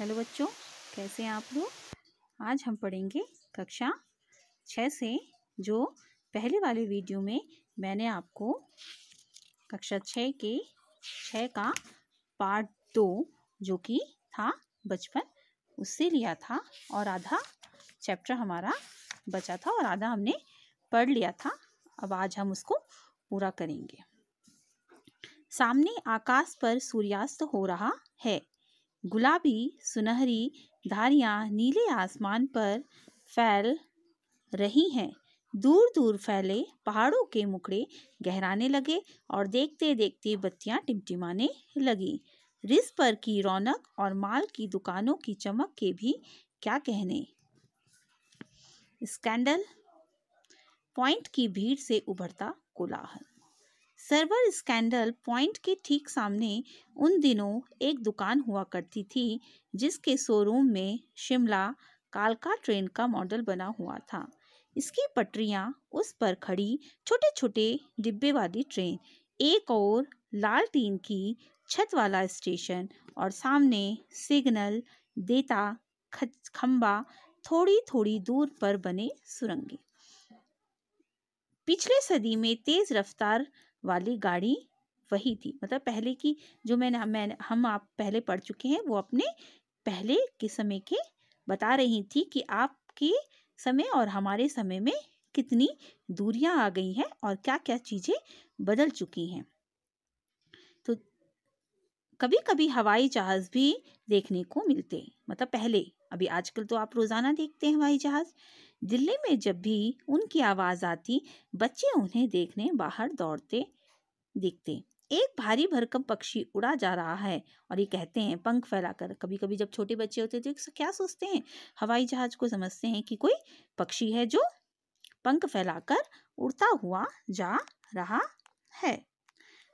Hello बच्चों, कैसे हैं आप लोग? आज हम पढ़ेंगे कक्षा छः से जो पहले वाले वीडियो में मैंने आपको कक्षा छः के छः का पार्ट दो जो कि था बचपन, उससे लिया था और आधा चैप्टर हमारा बचा था और आधा हमने पढ़ लिया था। अब आज हम उसको पूरा करेंगे। सामने आकाश पर सूर्यास्त हो रहा है। गुलाबी, सुनहरी धारियाँ नीले आसमान पर फैल रही हैं। दूर दूर फैले पहाड़ों के मुकड़े गहराने लगे और देखते देखते बत्तियाँ टिमटिमाने लगी। रिस पर की रौनक और माल की दुकानों की चमक के भी क्या कहने। स्कैंडल पॉइंट की भीड़ से उभरता कोलाहल। सर्वर स्कैंडल पॉइंट के ठीक सामने उन दिनों एक दुकान हुआ करती थी, जिसके शोरूम में शिमला कालका ट्रेन का मॉडल बना हुआ था। इसकी पटरियाँ उस पर खड़ी छोटे छोटे डिब्बे वाली ट्रेन एक और लाल टीन की छत वाला स्टेशन और सामने सिग्नल देता खंबा थोड़ी थोड़ी दूर पर बने सुरंगे। पिछले सदी में तेज रफ्तार वाली गाड़ी वही थी। मतलब पहले की जो मैंने मैं हम आप पहले पढ़ चुके हैं, वो अपने पहले के समय के बता रही थी कि आपके समय और हमारे समय में कितनी दूरियाँ आ गई हैं और क्या क्या चीज़ें बदल चुकी हैं। तो कभी कभी हवाई जहाज़ भी देखने को मिलते मतलब पहले, अभी आजकल तो आप रोज़ाना देखते हैं हवाई जहाज़। दिल्ली में जब भी उनकी आवाज़ आती, बच्चे उन्हें देखने बाहर दौड़ते दिखते एक भारी भरकम पक्षी उड़ा जा रहा है और ये कहते हैं, पंख फैलाकर। कभी कभी जब छोटे बच्चे होते थे तो क्या सोचते हैं? हवाई जहाज़ को समझते हैं कि कोई पक्षी है जो पंख फैलाकर उड़ता हुआ जा रहा है।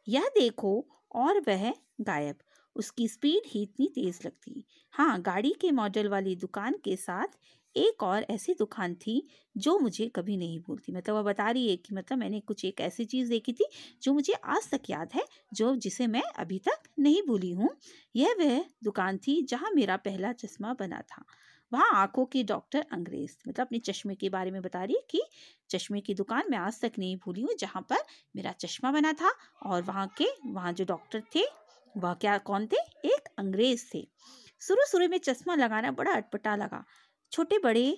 यह देखो और वह गायब। उसकी स्पीड ही इतनी तेज लगती। हाँ गाड़ी के मॉडल वाली दुकान के साथ एक और ऐसी दुकान थी, जो मुझे कभी नहीं भूलती। मतलब वह बता रही है कि मतलब मैंने कुछ एक ऐसी चीज़ देखी थी, जो मुझे आज तक याद है, जो जिसे मैं अभी तक नहीं भूली हूँ। यह वह दुकान थी, जहाँ मेरा पहला चश्मा बना था। वहाँ आँखों के डॉक्टर अंग्रेज़ मतलब अपने चश्मे के बारे में बता रही है कि चश्मे की दुकान मैं आज तक नहीं भूली हूँ, जहाँ पर मेरा चश्मा बना था और वहाँ के, वहाँ जो डॉक्टर थे, वह क्या, कौन थे? एक अंग्रेज़ थे। शुरू शुरू में चश्मा लगाना बड़ा अटपटा लगा। छोटे बड़े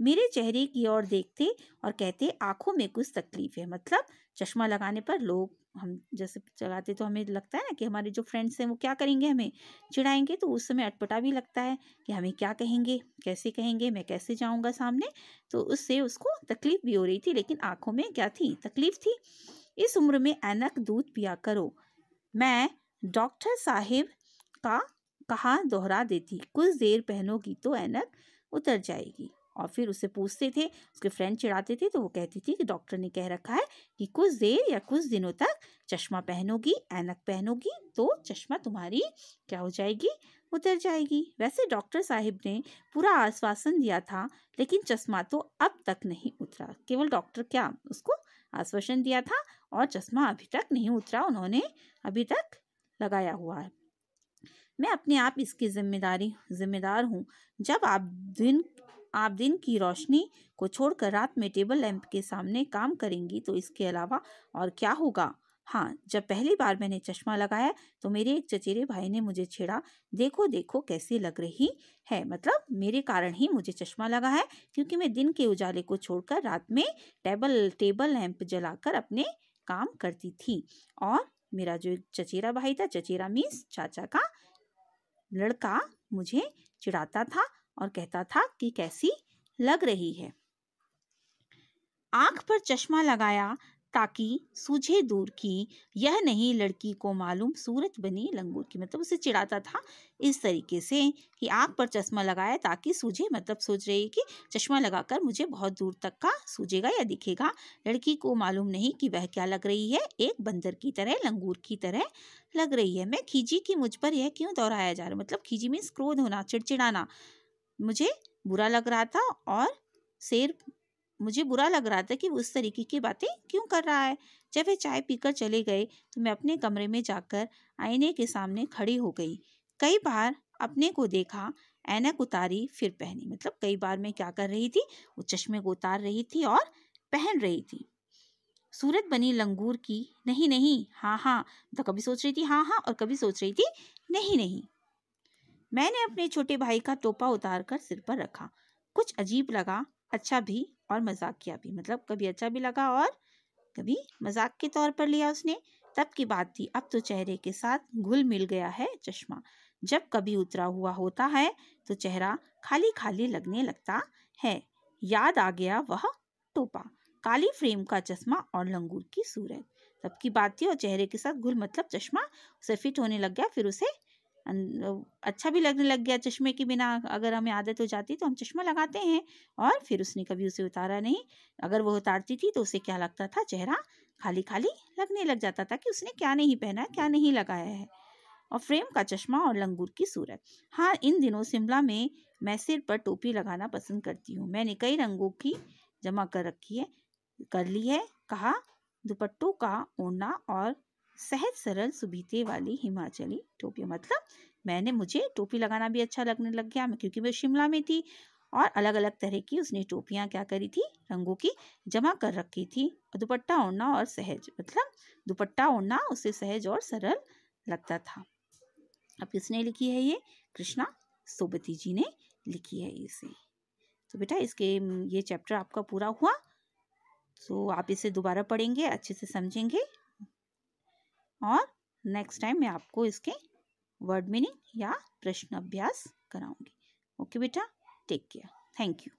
मेरे चेहरे की ओर देखते और कहते, आँखों में कुछ तकलीफ़ है। मतलब चश्मा लगाने पर लोग हम जैसे चलाते तो हमें लगता है ना कि हमारे जो फ्रेंड्स हैं वो क्या करेंगे हमें? चिढ़ाएँगे तो उस समय अटपटा भी लगता है कि हमें क्या कहेंगे? कैसे कहेंगे? मैं कैसे जाऊँगा सामने? तो उससे उसको तकलीफ़ भी हो रही थी लेकिन आँखों में क्या थी? तकलीफ़ थी। इस उम्र में ऐनक दूध पिया करो। मैं डॉक्टर साहिब का कहा दोहरा देती। कुछ देर पहनोगी तो ऐनक उतर जाएगी। और फिर उसे पूछते थे, उसके फ्रेंड चिढ़ाते थे तो वो कहती थी कि डॉक्टर ने कह रखा है कि कुछ देर या कुछ दिनों तक चश्मा पहनोगी, ऐनक पहनोगी तो चश्मा तुम्हारी क्या हो जाएगी? उतर जाएगी। वैसे डॉक्टर साहिब ने पूरा आश्वासन दिया था, लेकिन चश्मा तो अब तक नहीं उतरा। केवल डॉक्टर क्या उसको आश्वासन दिया था और चश्मा अभी तक नहीं उतरा, उन्होंने अभी तक लगाया हुआ है। मैं अपने आप इसकी ज़िम्मेदारी, जिम्मेदार हूँ। जब आप दिन आप दिन की रोशनी को छोड़कर रात में टेबल लैंप के सामने काम करेंगी तो इसके अलावा और क्या होगा? हाँ जब पहली बार मैंने चश्मा लगाया तो मेरे एक चचेरे भाई ने मुझे छेड़ा, देखो देखो, कैसी लग रही है। मतलब मेरे कारण ही मुझे चश्मा लगा है, क्योंकि मैं दिन के उजाले को छोड़कर रात में टेबल टेबल लैंप जलाकर अपने काम करती थी। और मेरा जो चचेरा भाई था, चचेरा मीन्स चाचा का लड़का मुझे चिढ़ाता था और कहता था कि कैसी लग रही है। आँख पर चश्मा लगाया ताकि सूझे दूर की यह नहीं लड़की को मालूम सूरत बनी लंगूर की। मतलब उसे चिढ़ाता था इस तरीके से कि आँख पर चश्मा लगाया ताकि सूझे मतलब सोच रही कि चश्मा लगाकर मुझे बहुत दूर तक का सूझेगा या दिखेगा। लड़की को मालूम नहीं कि वह क्या लग रही है। एक बंदर की तरह, लंगूर की तरह लग रही है। मैं खींची कि मुझ पर यह क्यों दोहराया जा रहा मतलब खींची मीन्स क्रोध होना, चिड़चिड़ाना। मुझे बुरा लग रहा था और शेर मुझे बुरा लग रहा था कि वो उस तरीके की बातें क्यों कर रहा है। जब वे चाय पीकर चले गए तो मैं अपने कमरे में जाकर आईने के सामने खड़ी हो गई। कई बार अपने को देखा, ऐनक उतारी, फिर पहनी। मतलब कई बार मैं क्या कर रही थी? वो चश्मे को उतार रही थी और पहन रही थी। सूरत बनी लंगूर की, नहीं नहीं हाँ हाँ। तो कभी सोच रही थी हाँ हाँ और कभी सोच रही थी, नहीं नहीं। मैंने अपने छोटे भाई का टोपा उतार कर सिर पर रखा। कुछ अजीब लगा अच्छा भी और मज़ाक किया भी। मतलब कभी अच्छा भी लगा और कभी मज़ाक के तौर पर लिया उसने, तब की बात थी। अब तो चेहरे के साथ घुल मिल गया है चश्मा। जब कभी उतरा हुआ होता है तो चेहरा खाली खाली लगने लगता है। याद आ गया वह टोपा। काली फ्रेम का चश्मा और लंगूर की सूरत। तब की बात थी और चेहरे के साथ घुल मतलब चश्मा उसे फिट होने लग गया, फिर उसे अच्छा भी लगने लग गया चश्मे के बिना, अगर हमें आदत हो जाती तो हम चश्मा लगाते हैं। और फिर उसने कभी उसे उतारा नहीं। अगर वो उतारती थी तो उसे क्या लगता था? चेहरा खाली खाली लगने लग जाता था कि उसने क्या नहीं पहना, क्या नहीं लगाया है। और फ्रेम का चश्मा और लंगूर की सूरत। हाँ इन दिनों शिमला में मैं सिर पर टोपी लगाना पसंद करती हूँ। मैंने कई रंगों की जमा कर रखी है, कर ली है। कहा, दुपट्टों का ओढ़ना और सहज सरल सुबीते वाली हिमाचली टोपी। मतलब मैंने मुझे टोपी लगाना भी अच्छा लगने लग गया क्योंकि मैं शिमला में थी और अलग अलग तरह की उसने टोपियाँ क्या करी थी, रंगों की जमा कर रखी थी। दुपट्टा ओढ़ना और सहज मतलब दुपट्टा ओढ़ना उसे सहज और सरल लगता था। अब किसने लिखी है ये? कृष्णा सोबती जी ने लिखी है इसे। तो बेटा इसके, ये चैप्टर आपका पूरा हुआ तो आप इसे दोबारा पढ़ेंगे, अच्छे से समझेंगे और नेक्स्ट टाइम मैं आपको इसके वर्ड मीनिंग या प्रश्न अभ्यास कराऊँगी। ओके बेटा टेक केयर थैंक यू